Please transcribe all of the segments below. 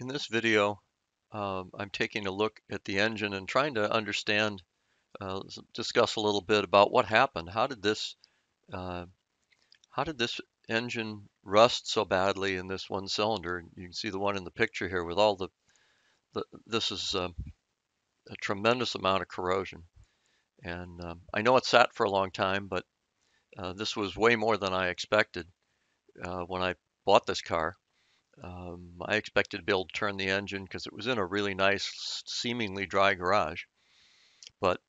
In this video, um, I'm taking a look at the engine and trying to understand, uh, discuss a little bit about what happened. How did this, uh, how did this engine rust so badly in this one cylinder? You can see the one in the picture here with all the, the this is um, a tremendous amount of corrosion. And um, I know it sat for a long time, but uh, this was way more than I expected uh, when I bought this car. Um, I expected able to turn the engine because it was in a really nice, seemingly dry garage. But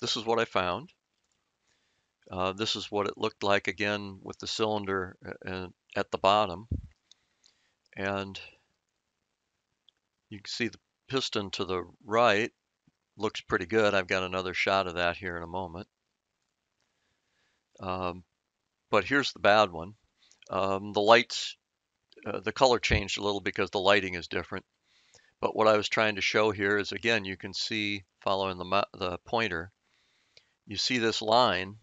this is what I found. Uh, this is what it looked like again with the cylinder uh, at the bottom. And you can see the piston to the right looks pretty good. I've got another shot of that here in a moment. Um, but here's the bad one. Um, the lights uh, the color changed a little because the lighting is different. But what I was trying to show here is again, you can see following the, the pointer, you see this line,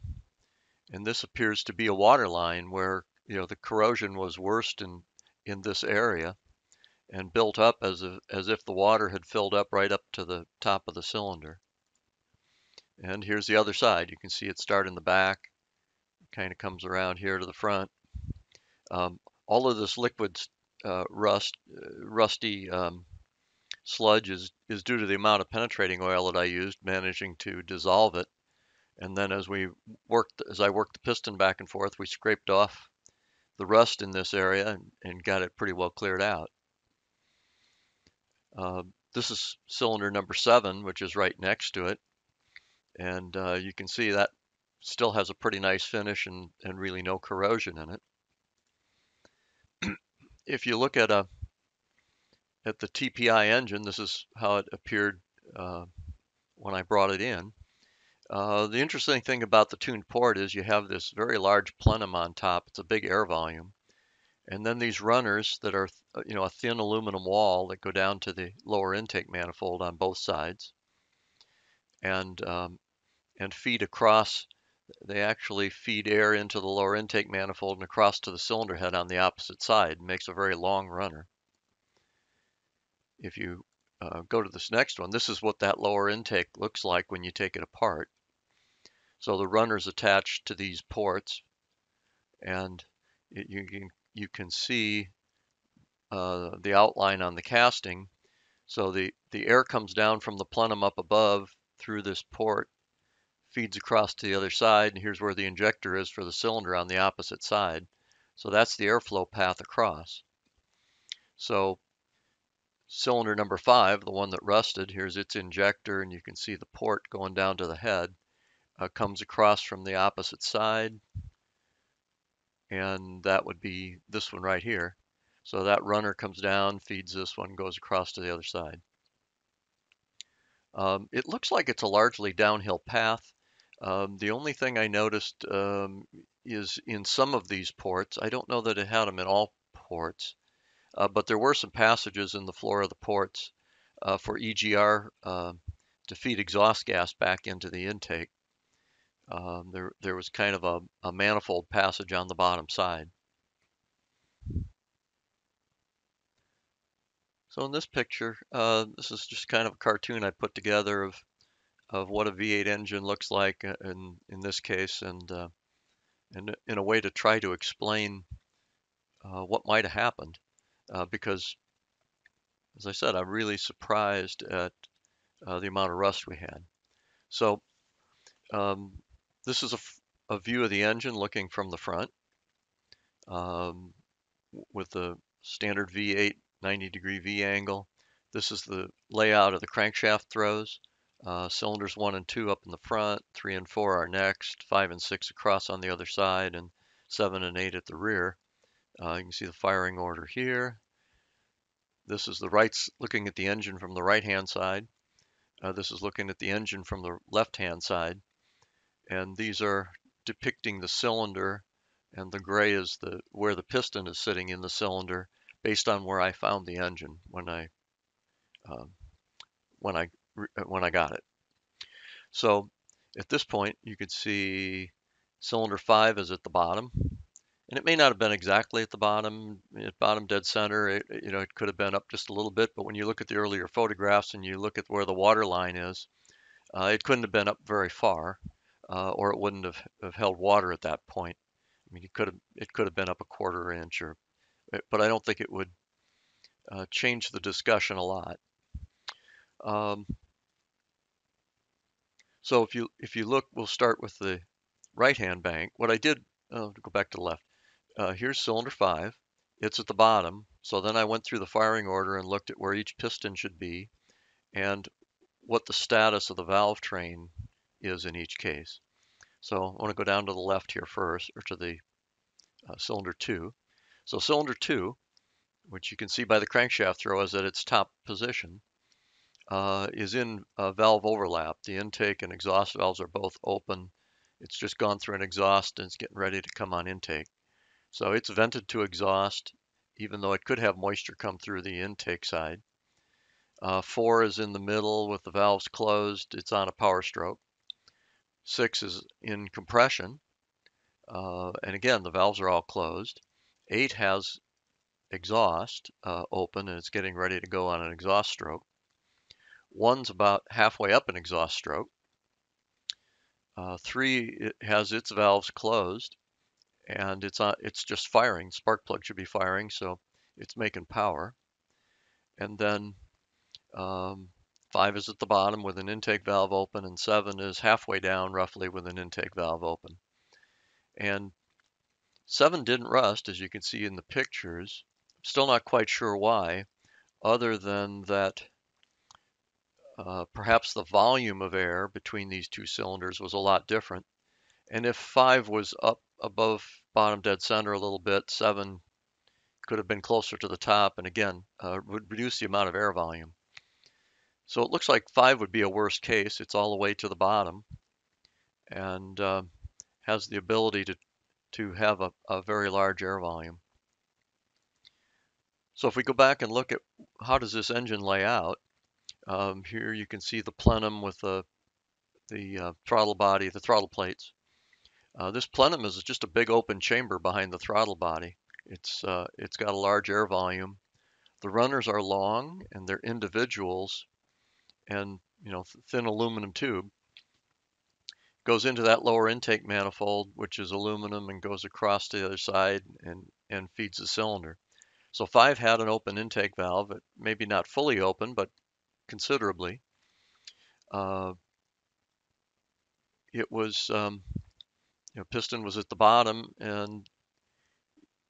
and this appears to be a water line where you know the corrosion was worst in in this area and built up as if, as if the water had filled up right up to the top of the cylinder. And here's the other side. You can see it start in the back, kind of comes around here to the front. Um, all of this liquid uh, rust, uh, rusty um, sludge is, is due to the amount of penetrating oil that I used, managing to dissolve it. And then as we worked, as I worked the piston back and forth, we scraped off the rust in this area and, and got it pretty well cleared out. Uh, this is cylinder number seven, which is right next to it. And uh, you can see that still has a pretty nice finish and, and really no corrosion in it if you look at a at the TPI engine, this is how it appeared uh, when I brought it in. Uh, the interesting thing about the tuned port is you have this very large plenum on top. It's a big air volume. And then these runners that are, uh, you know, a thin aluminum wall that go down to the lower intake manifold on both sides and, um, and feed across they actually feed air into the lower intake manifold and across to the cylinder head on the opposite side. Makes a very long runner. If you uh, go to this next one, this is what that lower intake looks like when you take it apart. So the runner's attached to these ports and it, you, can, you can see uh, the outline on the casting. So the, the air comes down from the plenum up above through this port feeds across to the other side, and here's where the injector is for the cylinder on the opposite side. So that's the airflow path across. So cylinder number five, the one that rusted, here's its injector, and you can see the port going down to the head, uh, comes across from the opposite side, and that would be this one right here. So that runner comes down, feeds this one, goes across to the other side. Um, it looks like it's a largely downhill path. Um, the only thing I noticed um, is in some of these ports, I don't know that it had them in all ports, uh, but there were some passages in the floor of the ports uh, for EGR uh, to feed exhaust gas back into the intake. Um, there, there was kind of a, a, manifold passage on the bottom side. So in this picture, uh, this is just kind of a cartoon I put together of of what a V8 engine looks like uh, in, in this case and, uh, and in a way to try to explain uh, what might have happened. Uh, because, as I said, I'm really surprised at uh, the amount of rust we had. So um, this is a, a, view of the engine looking from the front um, with the standard V8 90 degree V angle. This is the layout of the crankshaft throws. Uh, cylinders one and two up in the front, three and four are next, five and six across on the other side, and seven and eight at the rear. Uh, you can see the firing order here. This is the right, looking at the engine from the right hand side. Uh, this is looking at the engine from the left hand side. And these are depicting the cylinder and the gray is the where the piston is sitting in the cylinder based on where I found the engine when I um, when I when I got it. So at this point, you can see cylinder 5 is at the bottom, and it may not have been exactly at the bottom, at bottom dead center. It, you know, it could have been up just a little bit, but when you look at the earlier photographs and you look at where the water line is, uh, it couldn't have been up very far, uh, or it wouldn't have, have held water at that point. I mean, it could have it could have been up a quarter inch, or, but I don't think it would uh, change the discussion a lot. Um, so if you if you look, we'll start with the right-hand bank. What I did, uh, go back to the left. Uh, here's cylinder five. It's at the bottom. So then I went through the firing order and looked at where each piston should be and what the status of the valve train is in each case. So I want to go down to the left here first, or to the uh, cylinder two. So cylinder two, which you can see by the crankshaft throw is at its top position, uh, is in valve overlap. The intake and exhaust valves are both open. It's just gone through an exhaust and it's getting ready to come on intake. So it's vented to exhaust, even though it could have moisture come through the intake side. Uh, four is in the middle with the valves closed. It's on a power stroke. Six is in compression. Uh, and again, the valves are all closed. Eight has exhaust uh, open and it's getting ready to go on an exhaust stroke. One's about halfway up an exhaust stroke. Uh, three it has its valves closed and it's it's just firing. Spark plug should be firing, so it's making power. And then um, five is at the bottom with an intake valve open, and seven is halfway down roughly with an intake valve open. And seven didn't rust, as you can see in the pictures. Still not quite sure why, other than that uh, perhaps the volume of air between these two cylinders was a lot different. And if five was up above bottom dead center a little bit, seven could have been closer to the top, and again, uh, would reduce the amount of air volume. So it looks like five would be a worst case. It's all the way to the bottom and uh, has the ability to, to have a, a very large air volume. So if we go back and look at how does this engine lay out, um, here you can see the plenum with the, the uh, throttle body, the throttle plates. Uh, this plenum is just a big open chamber behind the throttle body. It's, uh, it's got a large air volume. The runners are long and they're individuals and you know thin aluminum tube goes into that lower intake manifold, which is aluminum and goes across to the other side and, and feeds the cylinder. So 5 had an open intake valve, maybe not fully open, but considerably. Uh, it was, um, you know, piston was at the bottom, and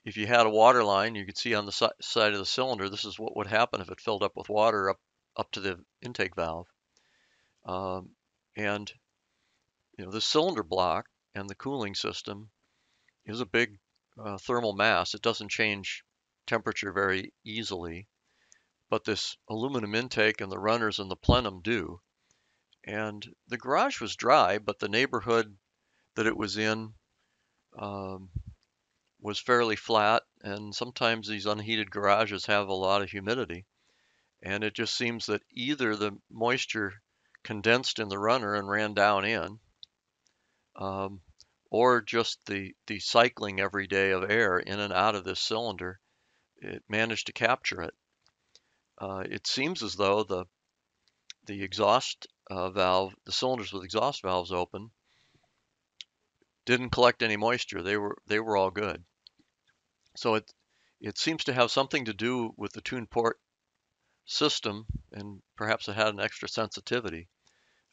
if you had a water line, you could see on the si side of the cylinder, this is what would happen if it filled up with water up, up to the intake valve. Um, and, you know, the cylinder block and the cooling system is a big uh, thermal mass. It doesn't change temperature very easily, but this aluminum intake and the runners and the plenum do. And the garage was dry, but the neighborhood that it was in um, was fairly flat. And sometimes these unheated garages have a lot of humidity. And it just seems that either the moisture condensed in the runner and ran down in, um, or just the, the cycling every day of air in and out of this cylinder, it managed to capture it. Uh, it seems as though the the exhaust uh, valve, the cylinders with exhaust valves open, didn't collect any moisture. They were they were all good. So it it seems to have something to do with the tune port system, and perhaps it had an extra sensitivity.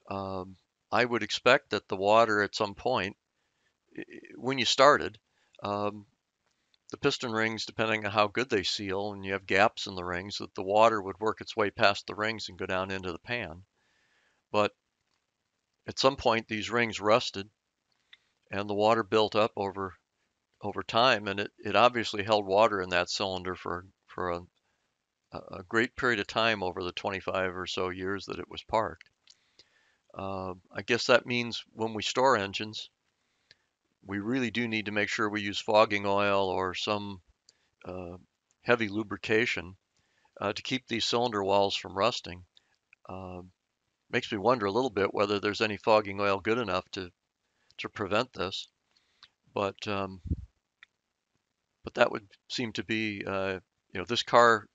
Um, I would expect that the water at some point, when you started, um, the piston rings, depending on how good they seal, and you have gaps in the rings, that the water would work its way past the rings and go down into the pan. But at some point, these rings rusted, and the water built up over over time, and it, it obviously held water in that cylinder for for a, a great period of time over the 25 or so years that it was parked. Uh, I guess that means when we store engines, we really do need to make sure we use fogging oil or some uh, heavy lubrication uh, to keep these cylinder walls from rusting. Uh, makes me wonder a little bit whether there's any fogging oil good enough to to prevent this. But um, but that would seem to be, uh, you know, this car,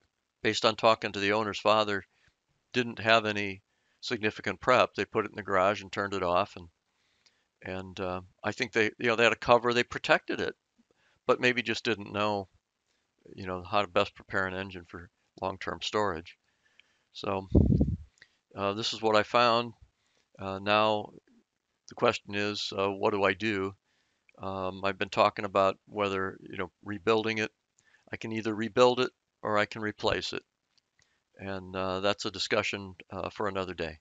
based on talking to the owner's father, didn't have any significant prep. They put it in the garage and turned it off, and and uh, I think they, you know, they had a cover, they protected it, but maybe just didn't know, you know, how to best prepare an engine for long-term storage. So uh, this is what I found. Uh, now the question is, uh, what do I do? Um, I've been talking about whether, you know, rebuilding it. I can either rebuild it or I can replace it. And uh, that's a discussion uh, for another day.